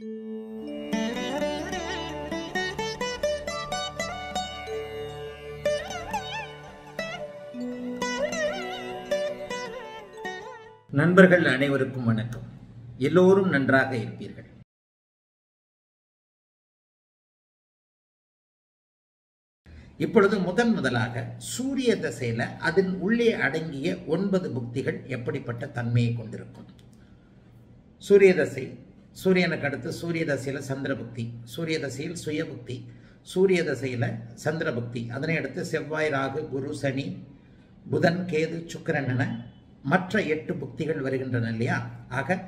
நண்பர்கள் அனைவருக்கும் வணக்கம். எல்லோரும் நன்றாக இருப்பீர்கள். இப்பொழுது முதன் முதலாக சூரிய தசையில அதன் உள்ளே அடங்கிய ஒன்பது புக்திகள் எப்படிப்பட்ட தன்மையை கொண்டிருக்கும்? சூரிய தசை சூரியனுக்கு அடுத்து சூரிய தசையில் சந்திர புக்தி சூரிய தசையில் சுயபுக்தி சூரிய தசையில் சந்திர புக்தி. அதனை அடுத்து செவ்வாய் ராகு குரு சனி புதன் கேது சுக்கரன் என மற்ற எட்டு புக்திகள் வருகின்றன இல்லையா? ஆக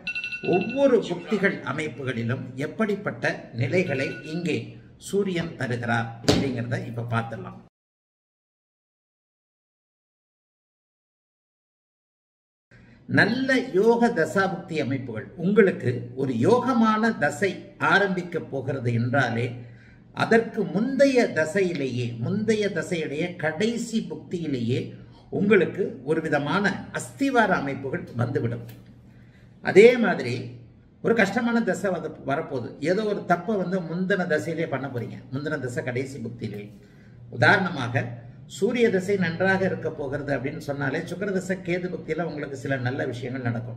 ஒவ்வொரு புக்திகள் அமைப்புகளிலும் எப்படிப்பட்ட நிலைகளை இங்கே சூரியன் தருகிறார் அப்படிங்கிறத இப்போ பார்த்துடலாம். நல்ல யோக தசாபக்தி அமைப்புகள். உங்களுக்கு ஒரு யோகமான தசை ஆரம்பிக்க போகிறது என்றாலே அதற்கு முந்தைய தசையிலேயே முந்தைய தசையுடைய கடைசி புக்தியிலேயே உங்களுக்கு ஒரு விதமான அஸ்திவார அமைப்புகள் வந்துவிடும். அதே மாதிரி ஒரு கஷ்டமான தசை வந்து வரப்போகுது. ஏதோ ஒரு தப்பை வந்து முந்தின தசையிலே பண்ண போறீங்க. முந்தின தசை கடைசி புக்தியிலே. உதாரணமாக சூரிய தசை நன்றாக இருக்க போகிறது அப்படின்னு சொன்னாலே சுக்கரதசை கேது புக்தியில் உங்களுக்கு சில நல்ல விஷயங்கள் நடக்கும்.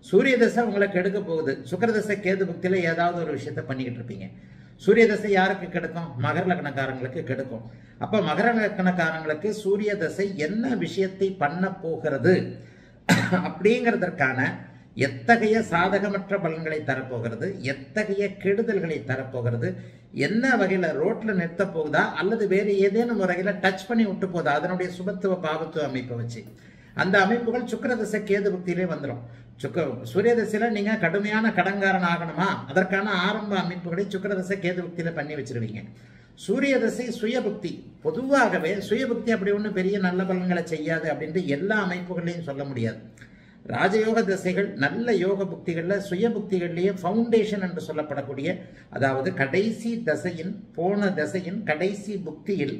சூரிய தசை உங்களை கெடுக்க போகுது. சுக்கரதசை கேது புக்தியில் ஏதாவது ஒரு விஷயத்த பண்ணிக்கிட்டு இருப்பீங்க. சூரிய தசை யாருக்கு கெடுக்கும்? மகர லக்னக்காரங்களுக்கு கெடுக்கும். அப்ப மகர லக்னக்காரங்களுக்கு சூரிய தசை என்ன விஷயத்தை பண்ண போகிறது? அப்படிங்கிறதற்கான எத்தகைய சாதகமற்ற பலன்களை தரப்போகிறது? எத்தகைய கெடுதல்களை தரப்போகிறது? என்ன வகையில் ரோட்டில் நிறுத்த போகுதா? அல்லது வேறு ஏதேனும் வகையில் டச் பண்ணி விட்டு போதா? அதனுடைய சுபத்துவ பாவத்துவ அமைப்பை வச்சு. அந்த அமைப்புகள் சுக்கரதசை கேது புக்தியிலே வந்துடும் சுக்க சூரிய தசையில நீங்க கடுமையான கடங்காரன் ஆகணுமா? அதற்கான ஆரம்ப அமைப்புகளை சுக்கரதசை கேது புக்தியில பண்ணி வச்சிருவீங்க. சூரிய தசை சுயபுக்தி பொதுவாகவே சுயபுக்தி அப்படி ஒன்றும் பெரிய நல்ல பலன்களை செய்யாது அப்படின்ட்டு எல்லா அமைப்புகளையும் சொல்ல முடியாது. ராஜயோக திசைகள் நல்ல யோக புக்திகளில் சுய புக்திகள்லேயே ஃபவுண்டேஷன் என்று சொல்லப்படக்கூடிய அதாவது கடைசி தசையின் போன தசையின் கடைசி புக்தியில்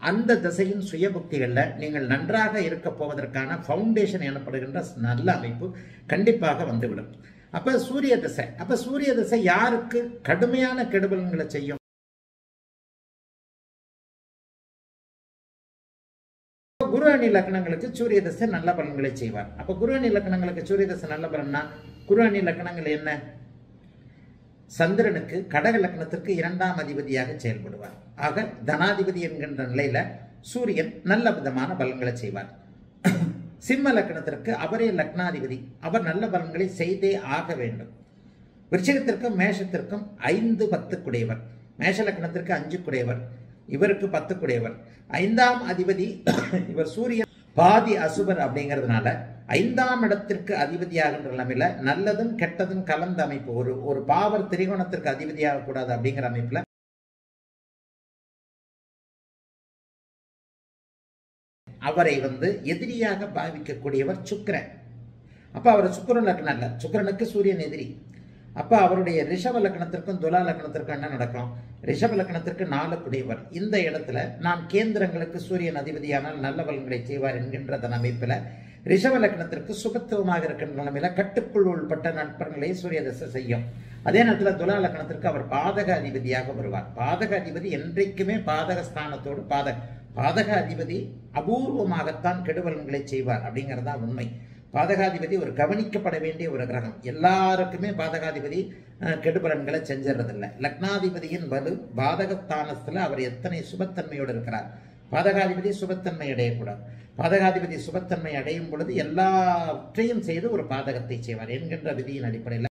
அந்த தசையின் சுய புக்திகளில் நீங்கள் நன்றாக இருக்க போவதற்கான ஃபவுண்டேஷன் எனப்படுகின்ற நல்ல அமைப்பு கண்டிப்பாக வந்துவிடும். அப்போ சூரிய தசை. அப்போ சூரிய தசை யாருக்கு கடுமையான கெடுபலன்களை செய்யும்? குரு அணி லக்னங்களுக்கு சூரிய தசை நல்ல பலன்களை செய்வார். அப்ப குரு அணி லக்னங்களுக்கு சூரிய தசை நல்ல பலன்னா குரு அணி லக்னங்கள் என்ன? சந்திரனுக்கு கடக லக்னத்திற்கு இரண்டாம் அதிபதியாக செயல்படுவார். ஆக தனாதிபதி என்கின்ற நிலையில சூரியன் நல்ல விதமான பலன்களை செய்வார். சிம்ம லக்னத்திற்கு அவரே லக்னாதிபதி. அவர் நல்ல பலன்களை செய்தே ஆக வேண்டும். விருச்சகத்திற்கும் மேஷத்திற்கும் ஐந்து பத்து குடையவர் மேஷ லக்னத்திற்கு அஞ்சு குடையவர் இவருக்கு பத்துக்குடையவர். ஐந்தாம் அதிபதி இவர் சூரியன் பாதி அசுபர் அப்படிங்கிறதுனால ஐந்தாம் இடத்திற்கு அதிபதியாகின்ற நிலைமையில நல்லதும் கெட்டதும் கலந்த அமைப்பு. ஒரு ஒரு பாவர் திரிகோணத்திற்கு அதிபதியாக கூடாது அப்படிங்கிற அமைப்புல அவரை வந்து எதிரியாக பாவிக்கக்கூடியவர் சுக்கரன். அப்ப அவர் சுக்கரனுக்கு நல்ல சுக்கரனுக்கு சூரியன் எதிரி. அப்ப அவருடைய ரிஷப லக்னத்திற்கும் துலா லக்னத்திற்கும் என்ன நடக்கும்? ரிஷப லக்னத்திற்கு நாலு குடைவர் இந்த இடத்துல நான் கேந்திரங்களுக்கு சூரியன் அதிபதியானால் நல்ல பலன்களை செய்வார் என்கின்ற தன் அமைப்புல ரிஷப லக்னத்திற்கு சுகத்துவமாக இருக்கின்ற நிலைமையில கட்டுக்குள் உள்பட்ட நட்பங்களை சூரிய தசை செய்யும். அதே நேரத்தில் துலா லக்னத்திற்கு அவர் பாதக அதிபதியாக வருவார். பாதக அதிபதி என்றைக்குமே பாதக ஸ்தானத்தோடு பாதக பாதக அதிபதி அபூர்வமாகத்தான் கெடுபலன்களை செய்வார் அப்படிங்கிறதா உண்மை. பாதகாதிபதி ஒரு கவனிக்கப்பட வேண்டிய ஒரு கிரகம். எல்லாருக்குமே பாதகாதிபதி கெடுபலன்களை செஞ்சிடறதில்லை. லக்னாதிபதியின் வலு பாதகஸ்தானத்தில் அவர் எத்தனை சுபத்தன்மையோடு இருக்கிறார்? பாதகாதிபதி சுபத்தன்மை அடையக்கூடாது. பாதகாதிபதி சுபத்தன்மை அடையும் பொழுது எல்லாவற்றையும் செய்து ஒரு பாதகத்தை செய்வார் என்கின்ற விதியின் அடிப்படையில்